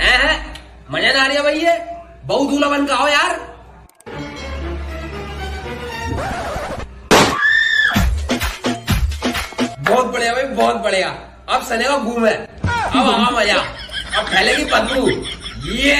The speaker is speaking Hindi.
है मज़ा ना आ रही भाई ये। बहु दूल्हा बन का हो यार। बहुत बढ़िया भाई, बहुत बढ़िया। अब सने का घूम है। अब आवा मज़ा। अब फैलेगी बदबू ये